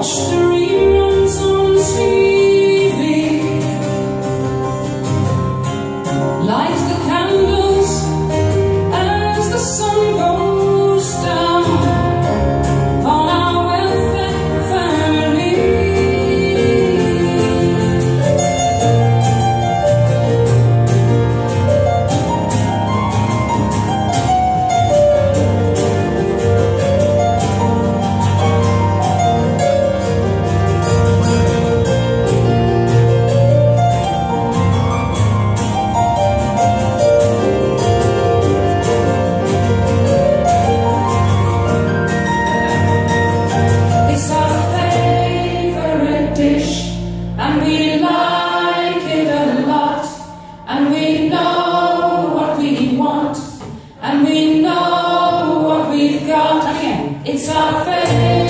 lost. It's our fate.